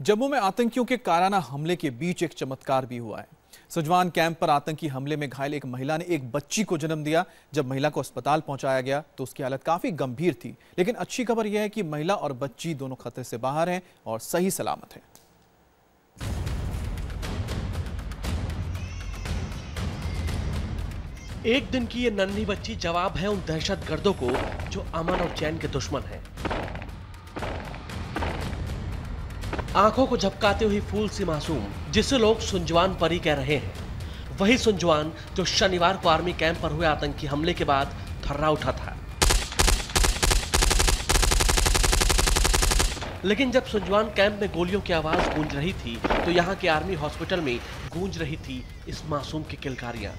जम्मू में आतंकियों के काराना हमले के बीच एक चमत्कार भी हुआ है। सुजवान कैंप पर आतंकी हमले में घायल एक महिला ने एक बच्ची को जन्म दिया। जब महिला को अस्पताल पहुँचाया गया तो उसकी हालत काफ़ी गंभीर थी। लेकिन अच्छी खबर यह है कि महिला और बच्ची दोनों खतरे से बाहर हैं और सही सलामत है। एक दिन की ये नन्ही बच्ची जवाब है उन दहशत गर्दों को जो अमन और चैन के दुश्मन हैं। आँखों को झपकाते हुई फूल सी मासूम, जिसे लोग सुंजवान परी कह रहे हैं। वही सुंजवान जो शनिवार को आर्मी कैंप पर हुए आतंकी हमले के बाद थर्रा उठा था। लेकिन जब सुंजवान कैंप में गोलियों की आवाज़ गूंज रही थी तो यहाँ के आर्मी हॉस्पिटल में गूंज रही थी इस मासूम की किलकारियाँ।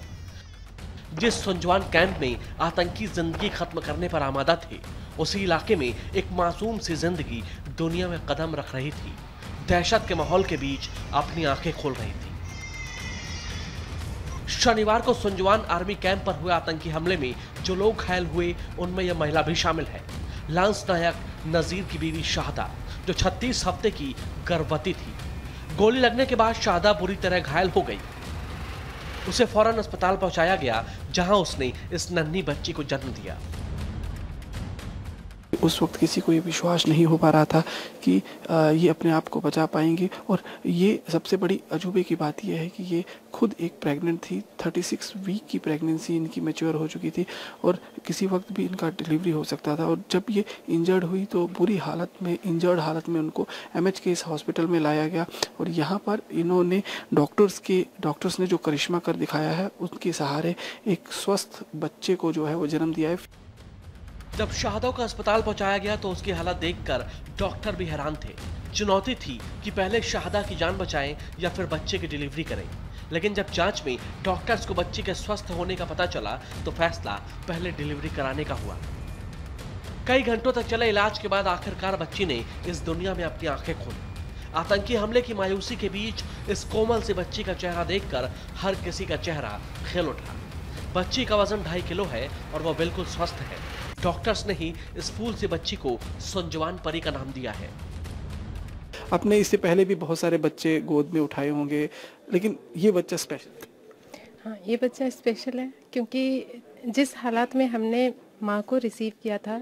जिस सुंजवान कैंप में आतंकी ज़िंदगी खत्म करने पर आमादा थे, उसी इलाके में एक मासूम सी ज़िंदगी दुनिया में कदम रख रही थी। दहशत के माहौल के बीच अपनी आँखें खोल रही थी। शनिवार को सुंजवान आर्मी कैंप पर हुए आतंकी हमले में जो लोग घायल हुए, उनमें यह महिला भी शामिल है। लांस नायक नजीर की बीवी शाहदा, जो 36 हफ़्ते की गर्भवती थी। गोली लगने के बाद शाहदा बुरी तरह घायल हो गई। उसे फ़ौरन अस्पताल पहुँचाया गया, जहाँ उसने इस नन्ही बच्ची को जन्म दिया। उस वक्त किसी को ये विश्वास नहीं हो पा रहा था कि ये अपने आप को बचा पाएँगे। और ये सबसे बड़ी अजूबे की बात यह है कि ये खुद एक प्रेग्नेंट थी 36 वीक की प्रेगनेंसी इनकी मेच्योर हो चुकी थी और किसी वक्त भी इनका डिलीवरी हो सकता था। और जब ये इंजर्ड हुई तो बुरी हालत में इंजर्ड हालत में उनको एम के इस हॉस्पिटल में लाया गया। और यहाँ पर इन्होंने डॉक्टर्स के डॉक्टर्स ने जो करिश्मा कर दिखाया है उसके सहारे एक स्वस्थ बच्चे को जो है वो जन्म दिया है। जब शाहदा को अस्पताल पहुँचाया गया तो उसकी हालत देखकर डॉक्टर भी हैरान थे। चुनौती थी कि पहले शाहदा की जान बचाएँ या फिर बच्चे की डिलीवरी करें। लेकिन जब जाँच में डॉक्टर्स को बच्ची के स्वस्थ होने का पता चला तो फैसला पहले डिलीवरी कराने का हुआ। कई घंटों तक चले इलाज के बाद आखिरकार बच्ची ने इस दुनिया में अपनी आँखें खोली। आतंकी हमले की मायूसी के बीच इस कोमल से बच्ची का चेहरा देखकर हर किसी का चेहरा खेल उठा। बच्ची का वज़न ढाई किलो है और वह बिल्कुल स्वस्थ है। डॉक्टर्स ने ही इस फूल से बच्ची को संजवान परी का नाम दिया है। अपने इससे पहले भी बहुत सारे बच्चे गोद में उठाए होंगे लेकिन ये बच्चा स्पेशल हाँ ये बच्चा स्पेशल है क्योंकि जिस हालात में हमने माँ को रिसीव किया था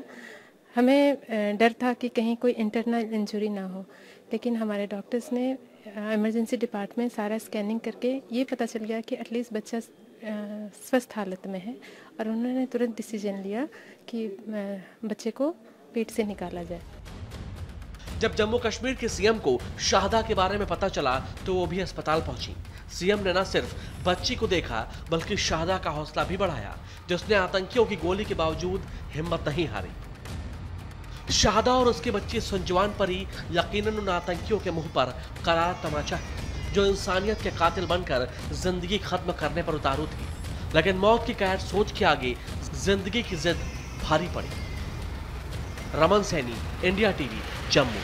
हमें डर था कि कहीं कोई इंटरनल इंजरी ना हो। लेकिन हमारे डॉक्टर्स ने इमरजेंसी डिपार्टमेंट सारा स्कैनिंग करके ये पता चल गया कि एटलीस्ट बच्चा स्वस्थ हालत में है और उन्होंने तुरंत डिसीज़न लिया कि बच्चे को पेट से निकाला जाए। जब जम्मू कश्मीर के सीएम को शाहदा के बारे में पता चला तो वो भी अस्पताल पहुँची। सीएम ने न सिर्फ़ बच्ची को देखा, बल्कि शाहदा का हौसला भी बढ़ाया, जिसने आतंकियों की गोली के बावजूद हिम्मत नहीं हारी। शाहदा और उसके बच्चे संजवान पर ही यकीनन उन आतंकियों के मुँह पर करार तमाचा है। जो इंसानियत के कातिल बनकर ज़िंदगी खत्म करने पर उतारू थी। लेकिन मौत की कैद सोच के आगे ज़िंदगी की जिद भारी पड़ी। Raman Saini, India TV, Jammu.